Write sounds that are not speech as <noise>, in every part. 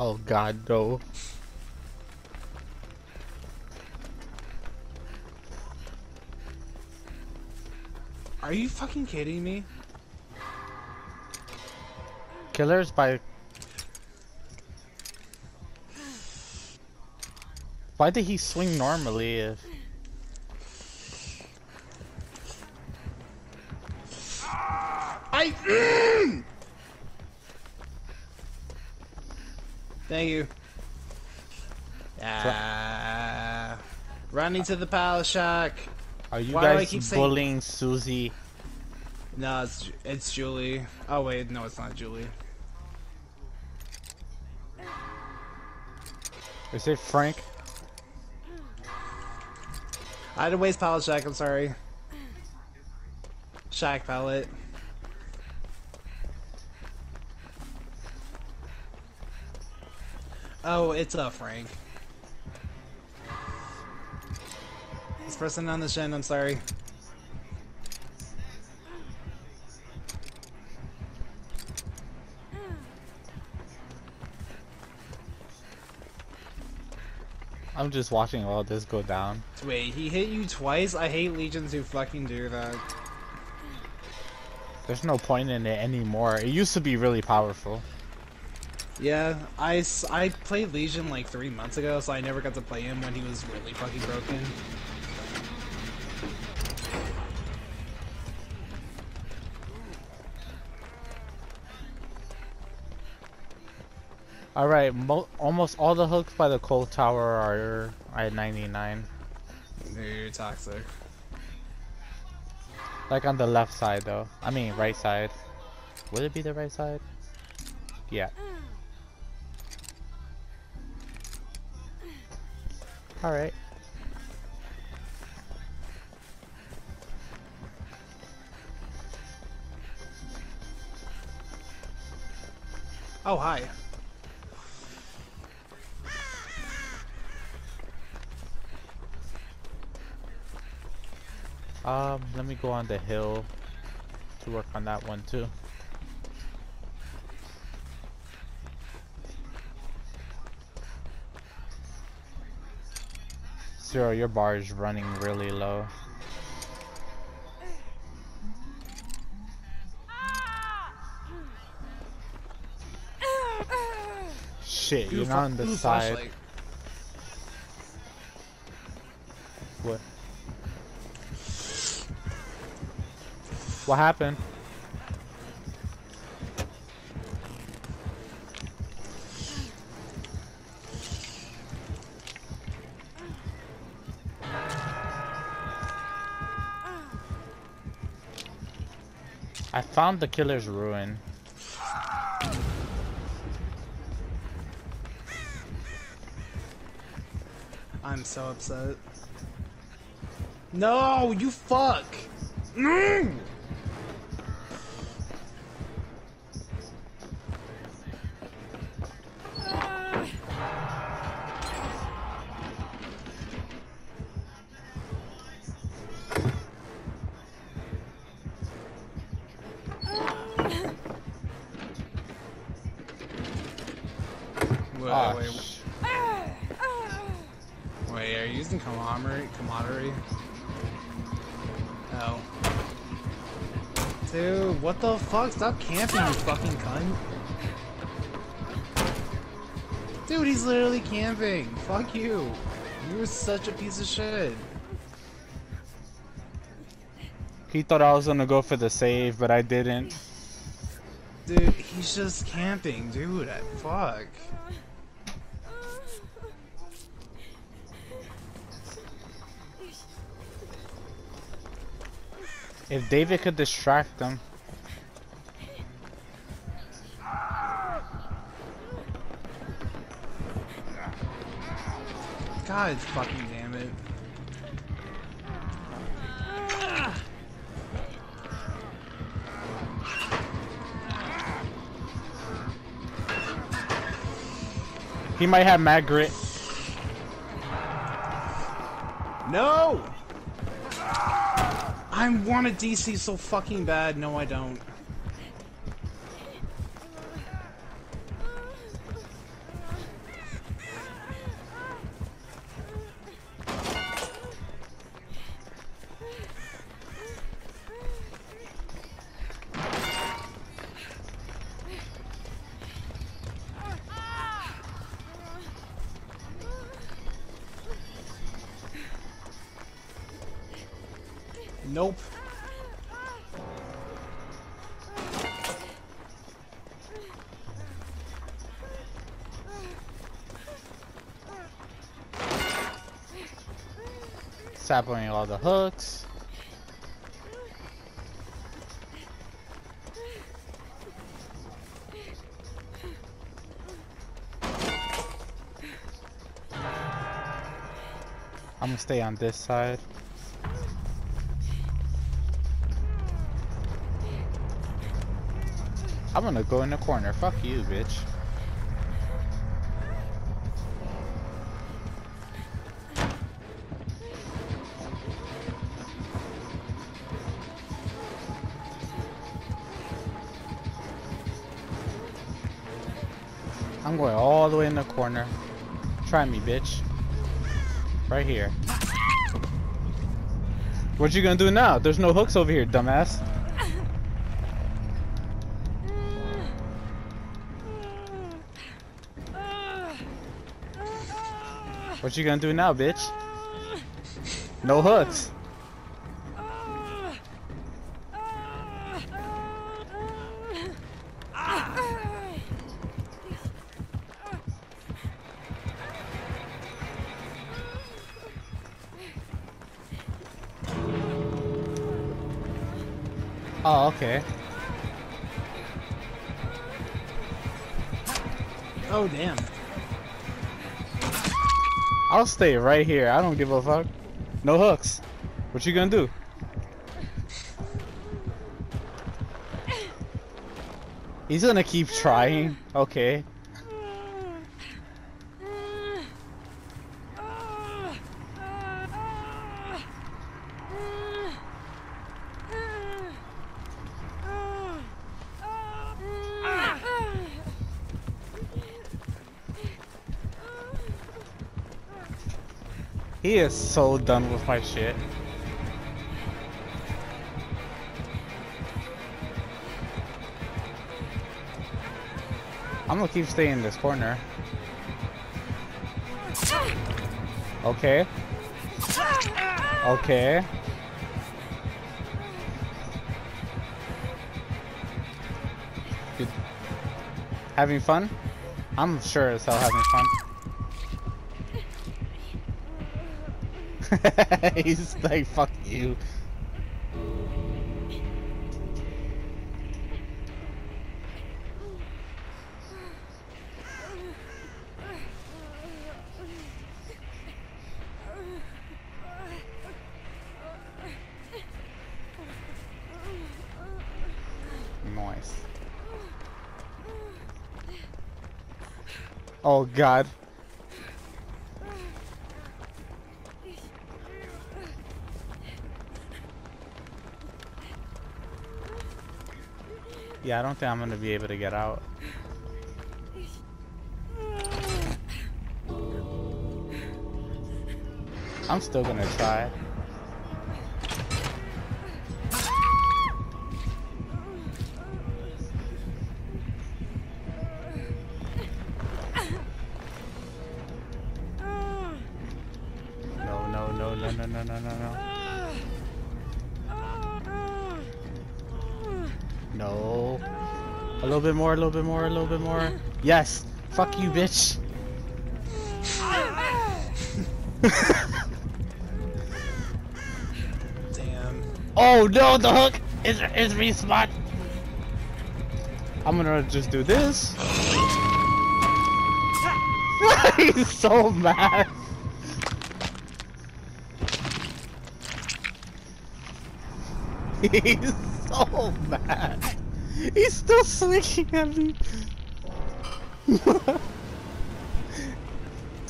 Oh god, no. Are you fucking kidding me? Killers by... Why did he swing normally if... I. <clears throat> Thank you. Ah. running to the power shack. Are you Why guys keep saying- bullying Susie? No, it's it's Julie. Oh wait, no, it's not Julie. Is it Frank? I had to waste pallet shack. I'm sorry. Shack pallet. Oh, it's uh Frank. This pressing on the shin. I'm sorry. I'm just watching all this go down. Wait, he hit you twice? I hate legions who fucking do that. There's no point in it anymore. It used to be really powerful. Yeah, I, I played Legion like three months ago, so I never got to play him when he was really fucking broken. Alright, almost all the hooks by the cold tower are at 99. Dude, toxic. Like on the left side though. I mean right side. Would it be the right side? Yeah. Alright. Oh, hi. Um, let me go on the hill to work on that one too. Zero, your bar is running really low. Shit, you're not on the side. flashlight. What? What happened? I found the killer's ruin. I'm so upset. No, you fuck! Mm! Wait, Ah, wait, Wait, are you using camaraderie? Camaraderie? Oh. Dude, what the fuck? Stop camping, you fucking cunt. Dude, he's literally camping. Fuck you. You're such a piece of shit. he thought I was gonna go for the save, but I didn't. Dude, he's just camping, dude. Fuck. If David could distract them. God fucking damn it. He might have mad grit. No! I want a DC so fucking bad. No, I don't. Nope. Sapling all the hooks. I'm gonna stay on this side. I'm gonna go in the corner. Fuck you, bitch. I'm going all the way in the corner. Try me, bitch. Right here. What you gonna do now? There's no hooks over here, dumbass. What you gonna do now, bitch? No hooks. Oh, okay. Oh damn. I'll stay right here. I don't give a fuck. No hooks. What you gonna do? He's gonna keep trying. Okay. He is so done with my shit. I'm gonna keep staying in this corner. Okay. Okay. Having fun? I'm sure as hell having fun. <laughs> He's like, fuck you. Nice. Oh god. Yeah, I don't think I'm gonna be able to get out. I'm still gonna try. No, A little bit more, a little bit more, a little bit more. Yes. Fuck you, bitch. Damn. oh no, the hook is is respawn. I'm gonna just do this. <laughs> He's so mad. <laughs> He's so mad. He's still swinging at me. <laughs>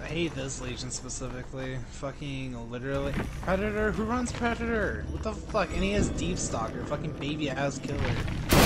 I hate this Legion specifically. Fucking literally. Predator? Who runs Predator? What the fuck? And he has Deep Stalker, fucking baby ass killer.